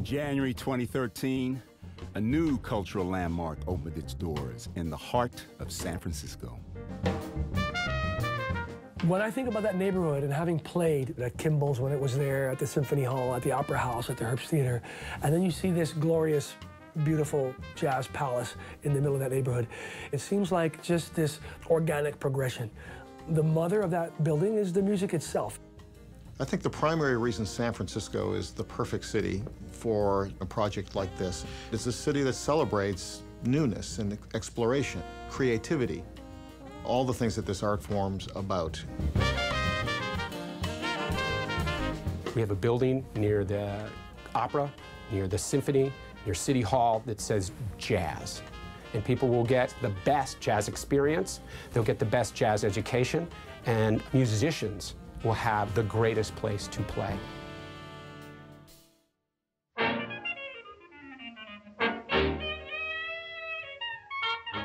In January 2013, a new cultural landmark opened its doors in the heart of San Francisco. When I think about that neighborhood and having played at Kimball's when it was there, at the Symphony Hall, at the Opera House, at the Herbst Theater, and then you see this glorious, beautiful jazz palace in the middle of that neighborhood, it seems like just this organic progression. The mother of that building is the music itself. I think the primary reason San Francisco is the perfect city for a project like this is a city that celebrates newness and exploration, creativity, all the things that this art form's about. We have a building near the opera, near the symphony, near City Hall that says jazz. And people will get the best jazz experience, they'll get the best jazz education, and musicians will have the greatest place to play.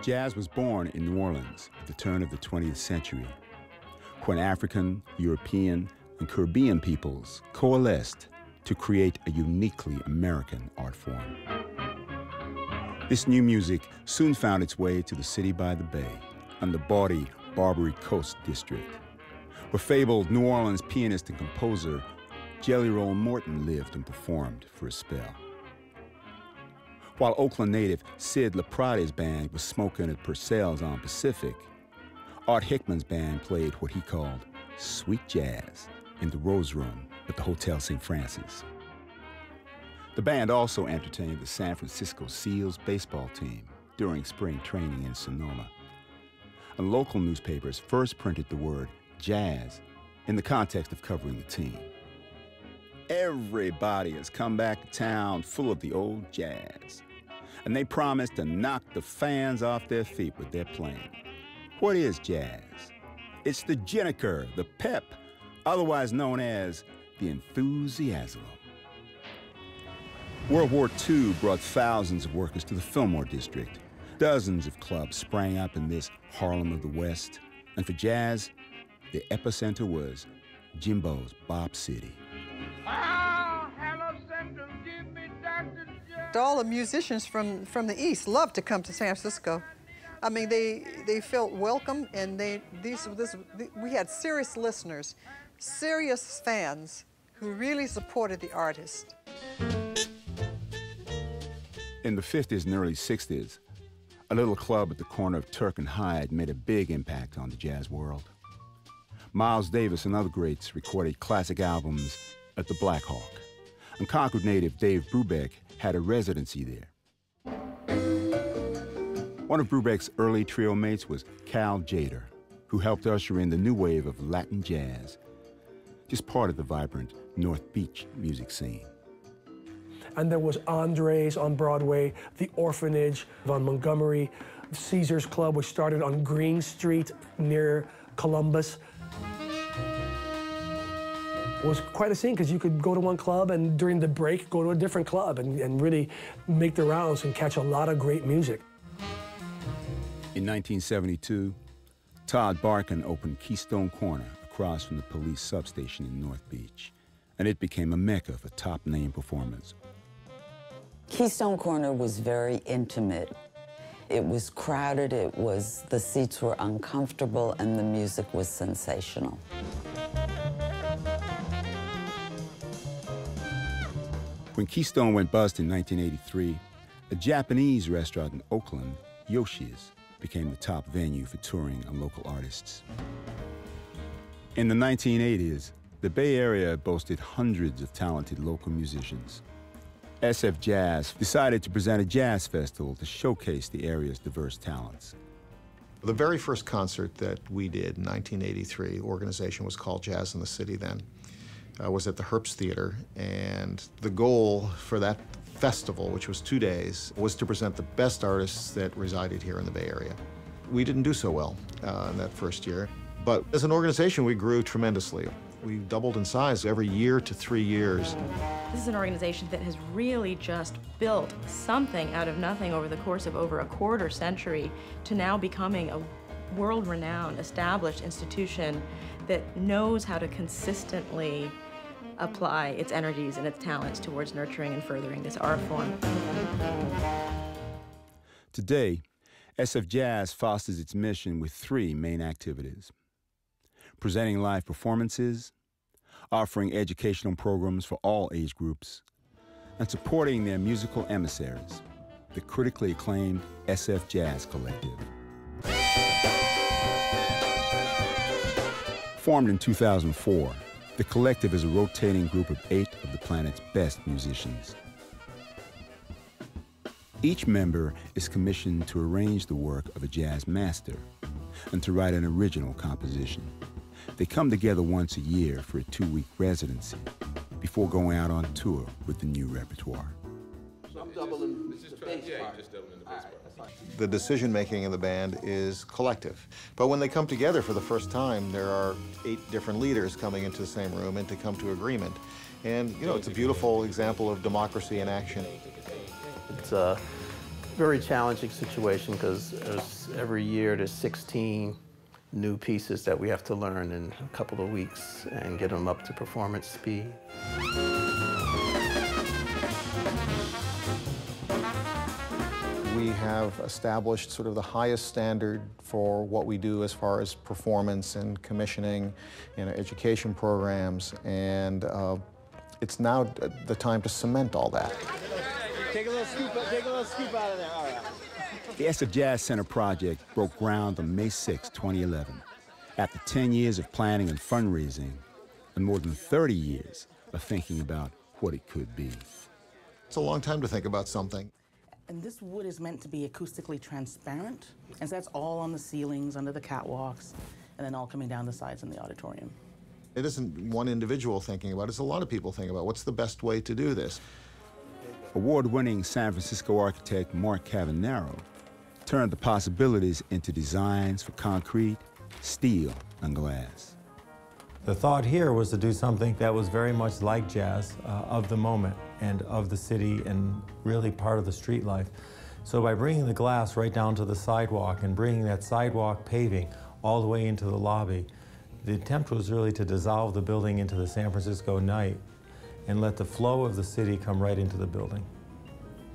Jazz was born in New Orleans at the turn of the 20th century, when African, European, and Caribbean peoples coalesced to create a uniquely American art form. This new music soon found its way to the city by the bay and the bawdy Barbary Coast district, where fabled New Orleans pianist and composer Jelly Roll Morton lived and performed for a spell. While Oakland native Sid LeProtti's band was smoking at Purcell's on Pacific, Art Hickman's band played what he called sweet jazz in the Rose Room at the Hotel St. Francis. The band also entertained the San Francisco Seals baseball team during spring training in Sonoma. And local newspapers first printed the word jazz in the context of covering the team. Everybody has come back to town full of the old jazz, and they promise to knock the fans off their feet with their playing. What is jazz? It's the jiniker, the pep, otherwise known as the enthusiasm. World War II brought thousands of workers to the Fillmore District. Dozens of clubs sprang up in this Harlem of the West. And for jazz, the epicenter was Jimbo's Bop City. All the musicians from, from the East loved to come to San Francisco. I mean, they, they felt welcome, and they, these, this, we had serious listeners, serious fans who really supported the artist. In the 50s and early 60s, a little club at the corner of Turk and Hyde made a big impact on the jazz world. Miles Davis and other greats recorded classic albums at the Black Hawk, and Concord native Dave Brubeck had a residency there. One of Brubeck's early trio mates was Cal Tjader, who helped usher in the new wave of Latin jazz, just part of the vibrant North Beach music scene and there was Andres on Broadway, The Orphanage Von Montgomery, Caesar's Club, which started on Green Street near Columbus. It was quite a scene because you could go to one club and during the break go to a different club and, and really make the rounds and catch a lot of great music. In 1972, Todd Barkan opened Keystone Korner across from the police substation in North Beach, and it became a mecca for top name performers. Keystone Korner was very intimate. It was crowded, it was, the seats were uncomfortable, and the music was sensational. When Keystone went bust in 1983, a Japanese restaurant in Oakland, Yoshi's, became the top venue for touring and local artists. In the 1980s, the Bay Area boasted hundreds of talented local musicians. SF Jazz decided to present a jazz festival to showcase the area's diverse talents. The very first concert that we did in 1983, the organization was called Jazz in the City then, uh, was at the Herbst Theater. And the goal for that festival, which was two days, was to present the best artists that resided here in the Bay Area. We didn't do so well uh, in that first year, but as an organization, we grew tremendously. We doubled in size every year to three years. This is an organization that has really just built something out of nothing over the course of over a quarter century to now becoming a world-renowned, established institution that knows how to consistently apply its energies and its talents towards nurturing and furthering this art form. Today, SF Jazz fosters its mission with three main activities presenting live performances, offering educational programs for all age groups, and supporting their musical emissaries, the critically acclaimed SF Jazz Collective. Formed in 2004, the collective is a rotating group of eight of the planet's best musicians. Each member is commissioned to arrange the work of a jazz master and to write an original composition. They come together once a year for a two week residency before going out on tour with the new repertoire. The decision making in the band is collective. But when they come together for the first time, there are eight different leaders coming into the same room and to come to agreement. And, you know, it's a beautiful example of democracy in action. It's a very challenging situation because every year there's 16 new pieces that we have to learn in a couple of weeks and get them up to performance speed. We have established sort of the highest standard for what we do as far as performance and commissioning in education programs, and uh, it's now the time to cement all that. Take a little scoop, take a little scoop out of there. All right. The SF Jazz Center project broke ground on May 6, 2011. After 10 years of planning and fundraising, and more than 30 years of thinking about what it could be. It's a long time to think about something. And this wood is meant to be acoustically transparent, and so that's all on the ceilings, under the catwalks, and then all coming down the sides in the auditorium. It isn't one individual thinking about it, it's a lot of people thinking about what's the best way to do this. Award-winning San Francisco architect Mark Cavagnero turned the possibilities into designs for concrete, steel, and glass. The thought here was to do something that was very much like jazz, uh, of the moment and of the city and really part of the street life. So by bringing the glass right down to the sidewalk and bringing that sidewalk paving all the way into the lobby, the attempt was really to dissolve the building into the San Francisco night and let the flow of the city come right into the building.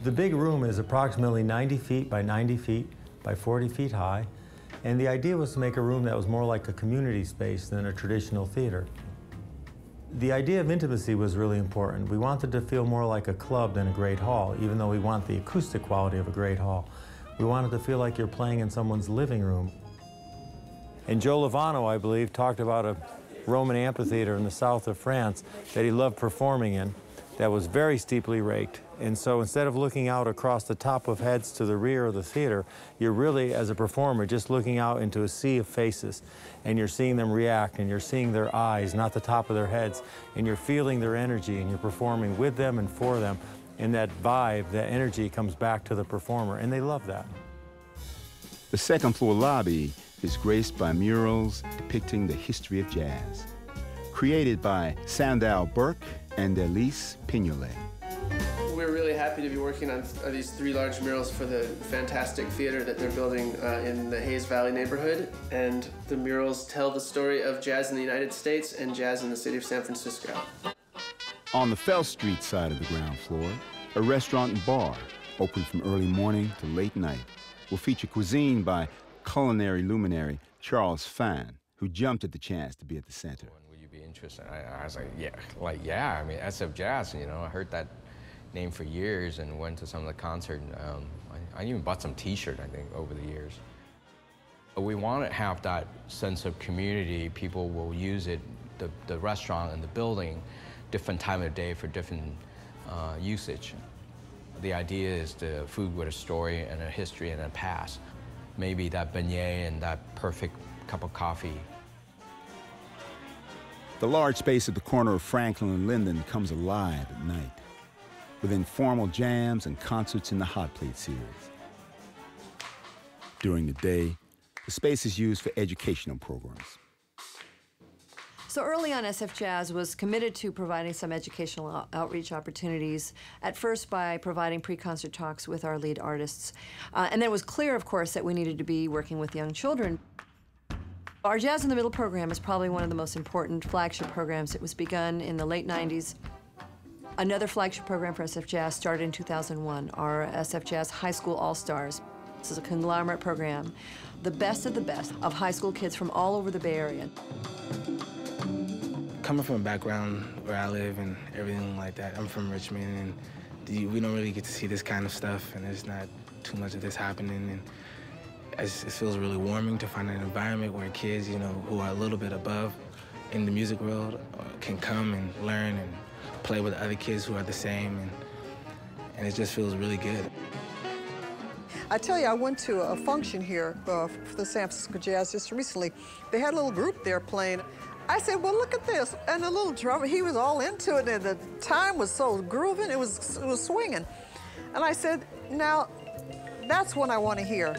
The big room is approximately 90 feet by 90 feet by 40 feet high, and the idea was to make a room that was more like a community space than a traditional theater. The idea of intimacy was really important. We wanted to feel more like a club than a great hall, even though we want the acoustic quality of a great hall. We wanted to feel like you're playing in someone's living room. And Joe Lovano, I believe, talked about a Roman amphitheater in the south of France that he loved performing in that was very steeply raked. And so instead of looking out across the top of heads to the rear of the theater, you're really, as a performer, just looking out into a sea of faces. And you're seeing them react, and you're seeing their eyes, not the top of their heads. And you're feeling their energy, and you're performing with them and for them. And that vibe, that energy comes back to the performer, and they love that. The second floor lobby is graced by murals depicting the history of jazz, created by Sandow Birk and Elyse Pignolet. We're really happy to be working on these three large murals for the fantastic theater that they're building uh, in the Hayes Valley neighborhood. And the murals tell the story of jazz in the United States and jazz in the city of San Francisco. On the Fell Street side of the ground floor, a restaurant and bar, open from early morning to late night, will feature cuisine by culinary luminary Charles Phan, who jumped at the chance to be at the center interesting. I, I, was like, yeah, like yeah. I mean, SF Jazz. You know, I heard that name for years and went to some of the concert. Um, I, I, even bought some T-shirt. I think over the years. But we want to have that sense of community. People will use it, the the restaurant and the building, different time of day for different uh, usage. The idea is the food with a story and a history and a past. Maybe that beignet and that perfect cup of coffee the large space at the corner of Franklin and Linden comes alive at night, with informal jams and concerts in the Hot Plate series. During the day, the space is used for educational programs. So early on, SF Jazz was committed to providing some educational outreach opportunities, at first by providing pre-concert talks with our lead artists. Uh, and then it was clear, of course, that we needed to be working with young children. Our Jazz in the Middle program is probably one of the most important flagship programs. It was begun in the late 90s. Another flagship program for SF Jazz started in 2001, our SF Jazz High School All-Stars. This is a conglomerate program, the best of the best of high school kids from all over the Bay Area. Coming from a background where I live and everything like that, I'm from Richmond, and the, we don't really get to see this kind of stuff, and there's not too much of this happening. And it feels really warming to find an environment where kids, you know, who are a little bit above in the music world uh, can come and learn and play with other kids who are the same, and, and it just feels really good. I tell you, I went to a function here uh, for the San Francisco Jazz just recently. They had a little group there playing. I said, well, look at this. And the little drummer, he was all into it, and the time was so grooving, it was, it was swinging. And I said, now, that's what I want to hear.